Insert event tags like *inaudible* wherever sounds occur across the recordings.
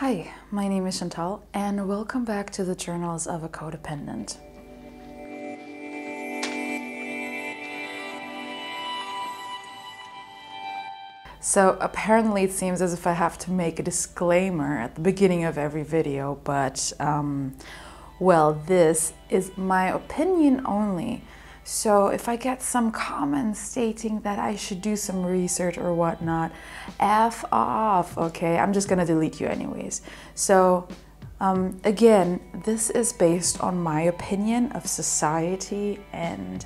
Hi, my name is Chantal, and welcome back to the Journals of a Codependent. So apparently it seems as if I have to make a disclaimer at the beginning of every video, but um, well, this is my opinion only. So if I get some comments stating that I should do some research or whatnot, F off, okay? I'm just gonna delete you anyways. So um, again, this is based on my opinion of society and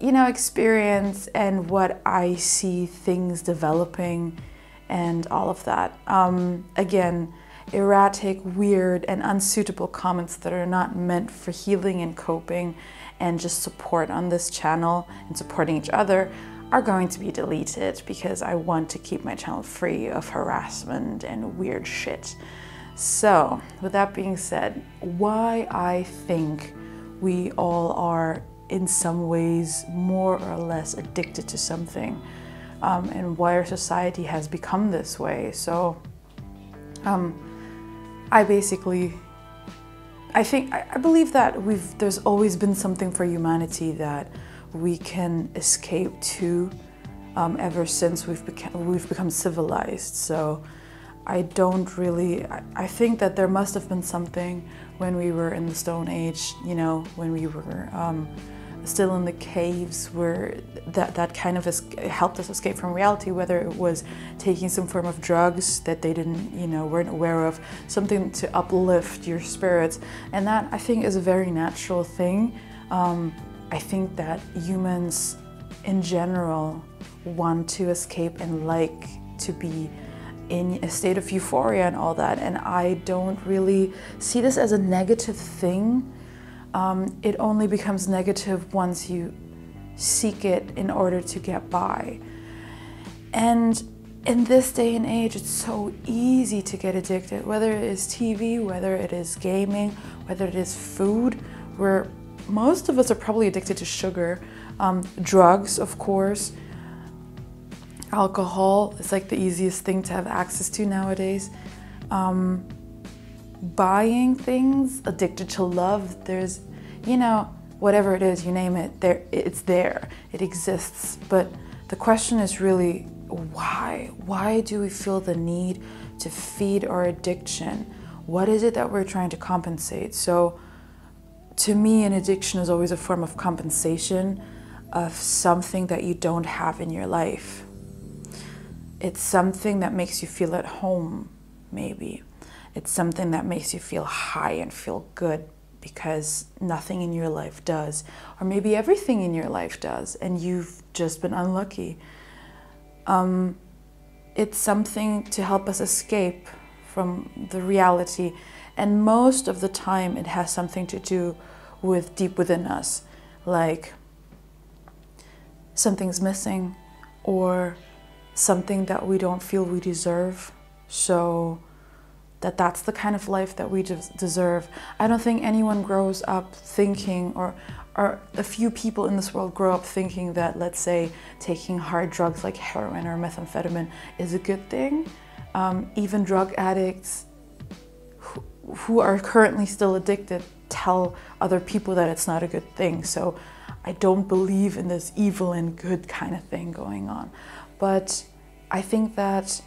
you know, experience and what I see things developing and all of that. Um, again, erratic, weird, and unsuitable comments that are not meant for healing and coping and just support on this channel and supporting each other are going to be deleted because I want to keep my channel free of harassment and weird shit. So, with that being said, why I think we all are in some ways more or less addicted to something um, and why our society has become this way. So, um, I basically I think I believe that we've there's always been something for humanity that we can escape to um, ever since we've become we've become civilized. So I don't really I, I think that there must have been something when we were in the Stone Age. You know, when we were. Um, still in the caves where that, that kind of helped us escape from reality, whether it was taking some form of drugs that they didn't, you know, weren't aware of, something to uplift your spirits. And that I think is a very natural thing. Um, I think that humans in general want to escape and like to be in a state of euphoria and all that. And I don't really see this as a negative thing um, it only becomes negative once you seek it in order to get by. And in this day and age, it's so easy to get addicted, whether it is TV, whether it is gaming, whether it is food, where most of us are probably addicted to sugar, um, drugs, of course. Alcohol is like the easiest thing to have access to nowadays. Um, buying things, addicted to love. There's, you know, whatever it is, you name it, there it's there. It exists. But the question is really why? Why do we feel the need to feed our addiction? What is it that we're trying to compensate? So to me, an addiction is always a form of compensation of something that you don't have in your life. It's something that makes you feel at home, maybe. It's something that makes you feel high and feel good because nothing in your life does. Or maybe everything in your life does, and you've just been unlucky. Um, it's something to help us escape from the reality. And most of the time, it has something to do with deep within us, like something's missing or something that we don't feel we deserve. So, that that's the kind of life that we deserve. I don't think anyone grows up thinking, or, or a few people in this world grow up thinking that, let's say, taking hard drugs like heroin or methamphetamine is a good thing. Um, even drug addicts who, who are currently still addicted tell other people that it's not a good thing. So I don't believe in this evil and good kind of thing going on. But I think that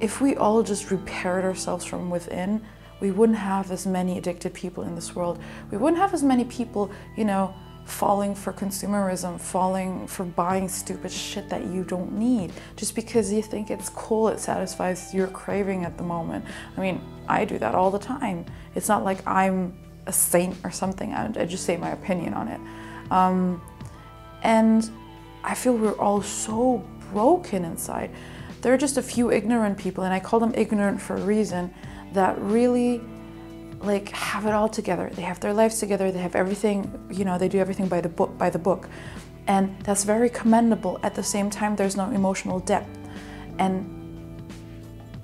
if we all just repaired ourselves from within, we wouldn't have as many addicted people in this world. We wouldn't have as many people, you know, falling for consumerism, falling for buying stupid shit that you don't need just because you think it's cool, it satisfies your craving at the moment. I mean, I do that all the time. It's not like I'm a saint or something, I, just say my opinion on it. Um, and I feel we're all so broken inside. There are just a few ignorant people, and I call them ignorant for a reason, that really like have it all together. They have their lives together. They have everything, you know, they do everything by the book by the book. And that's very commendable. At the same time, there's no emotional depth. And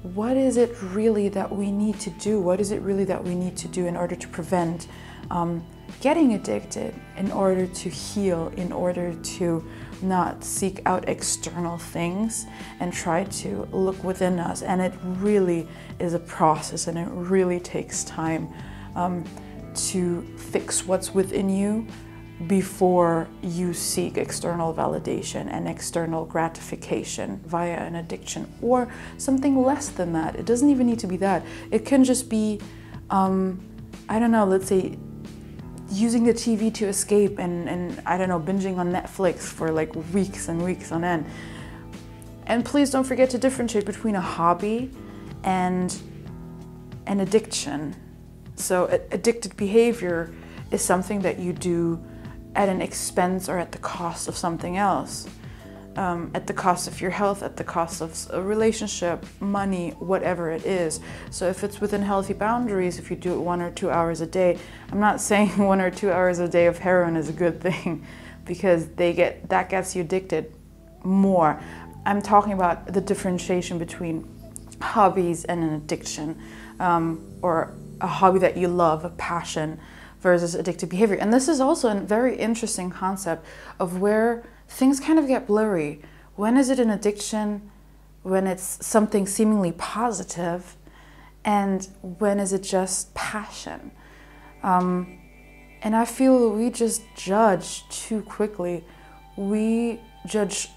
what is it really that we need to do? What is it really that we need to do in order to prevent um, getting addicted in order to heal, in order to not seek out external things and try to look within us. And it really is a process and it really takes time um, to fix what's within you before you seek external validation and external gratification via an addiction or something less than that. It doesn't even need to be that. It can just be, um, I don't know, let's say using the TV to escape and, and I don't know, binging on Netflix for like weeks and weeks on end. And please don't forget to differentiate between a hobby and an addiction. So, addicted behavior is something that you do at an expense or at the cost of something else. Um, at the cost of your health, at the cost of a relationship, money, whatever it is. So if it's within healthy boundaries, if you do it one or two hours a day, I'm not *laughs* saying one or two hours a day of heroin is a good thing, *laughs* because they get that gets you addicted more. I'm talking about the differentiation between hobbies and an addiction, um, or a hobby that you love, a passion versus addictive behavior. And this is also a very interesting concept of where things kind of get blurry. When is it an addiction? When it's something seemingly positive? And when is it just passion? Um, and I feel we just judge too quickly. We judge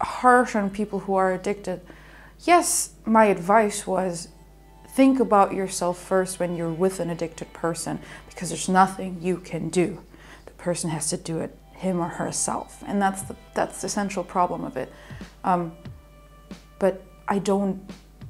harsh on people who are addicted. Yes, my advice was think about yourself first when you're with an addicted person because there's nothing you can do. The person has to do it him or herself, and that's the that's the central problem of it. Um, but I don't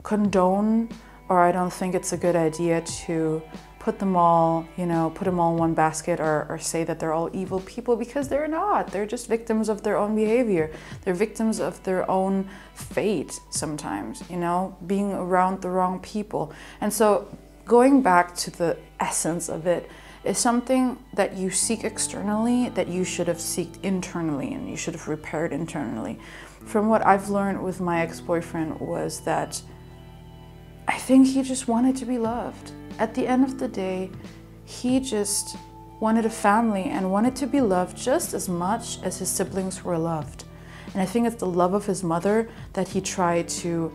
condone or I don't think it's a good idea to put them all, you know, put them all in one basket or, or say that they're all evil people because they're not. They're just victims of their own behavior. They're victims of their own fate sometimes, you know, being around the wrong people. And so going back to the essence of it is something that you seek externally that you should have sought internally and you should have repaired internally. From what I've learned with my ex-boyfriend was that I think he just wanted to be loved at the end of the day, he just wanted a family and wanted to be loved just as much as his siblings were loved. And I think it's the love of his mother that he tried to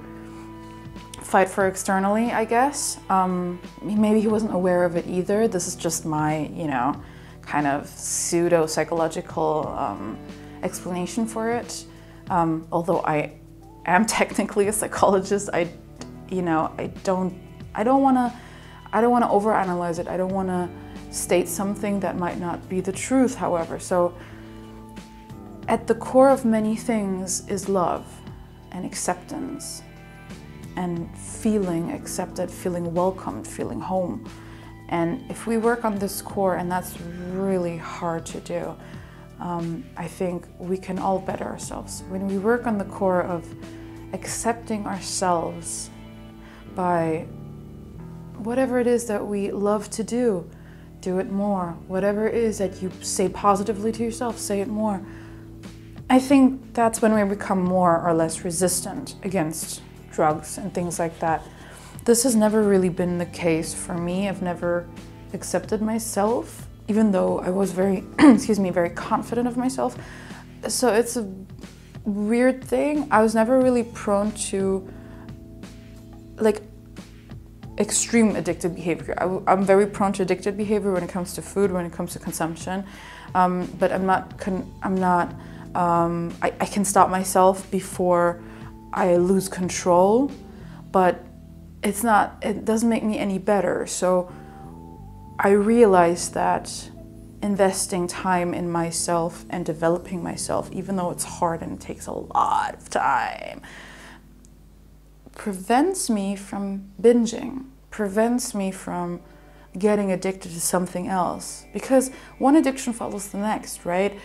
fight for externally, I guess. Um, maybe he wasn't aware of it either. This is just my, you know, kind of pseudo psychological um, explanation for it. Um, although I am *laughs* technically a psychologist, I, you know, I don't, I don't want to I don't want to overanalyze it. I don't want to state something that might not be the truth, however. So, at the core of many things is love and acceptance and feeling accepted, feeling welcomed, feeling home. And if we work on this core, and that's really hard to do, um, I think we can all better ourselves. When we work on the core of accepting ourselves by whatever it is that we love to do, do it more. Whatever it is that you say positively to yourself, say it more. I think that's when we become more or less resistant against drugs and things like that. This has never really been the case for me. I've never accepted myself, even though I was very, *clears throat* excuse me, very confident of myself. So it's a weird thing. I was never really prone to, like, extreme addictive behavior. I, am very prone to addictive behavior when it comes to food, when it comes to consumption, um, but I'm not. I'm not. Um, I, I can stop myself before I lose control, but it's not. It doesn't make me any better. So I realize that investing time in myself and developing myself, even though it's hard and it takes a lot of time, prevents me from binging, prevents me from getting addicted to something else because one addiction follows the next, right?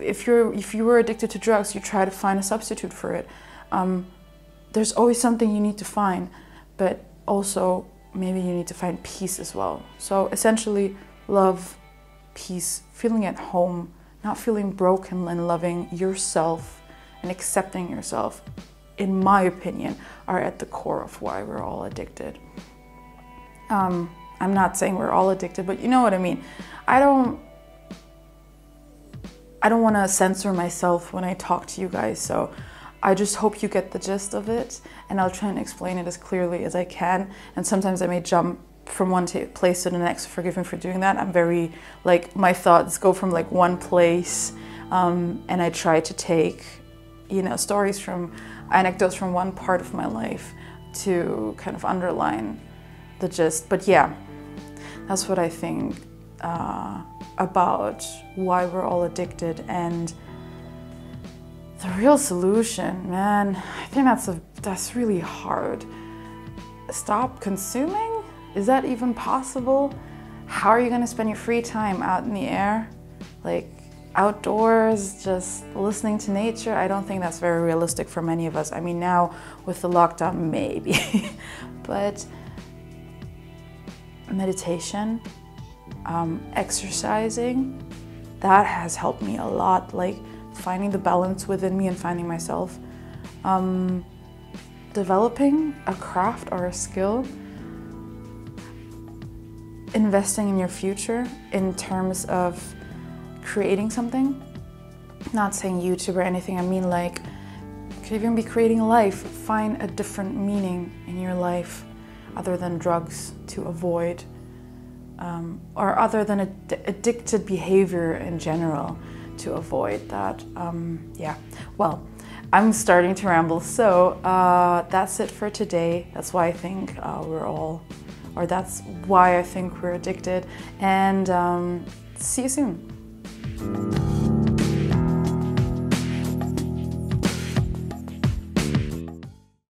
If you're if you were addicted to drugs, you try to find a substitute for it. Um, there's always something you need to find, but also maybe you need to find peace as well. So essentially, love, peace, feeling at home, not feeling broken, and loving yourself and accepting yourself in my opinion, are at the core of why we're all addicted. Um, I'm not saying we're all addicted, but you know what I mean. I don't I don't want to censor myself when I talk to you guys, so I just hope you get the gist of it and I'll try and explain it as clearly as I can. And sometimes I may jump from one place to the next. Forgive me for doing that. I'm very, like, my thoughts go from like one place um, and I try to take, you know, stories from, anecdotes from one part of my life to kind of underline the gist. But yeah, that's what I think uh, about why we're all addicted and the real solution, man. I think that's a that's really hard. Stop consuming? Is that even possible? How are you going to spend your free time out in the air? Like outdoors, just listening to nature? I don't think that's very realistic for many of us. I mean, now with the lockdown, maybe. *laughs* but meditation, um, exercising, that has helped me a lot. Like finding the balance within me and finding myself. Um, developing a craft or a skill. Investing in your future in terms of creating something. Not saying YouTube or anything, I mean like could even be creating a life. Find a different meaning in your life other than drugs to avoid um, or other than ad addicted behavior in general to avoid that. Um, yeah, well, I'm starting to ramble, so uh, that's it for today. That's why I think uh, we're all, or that's why I think we're addicted. And um, see you soon.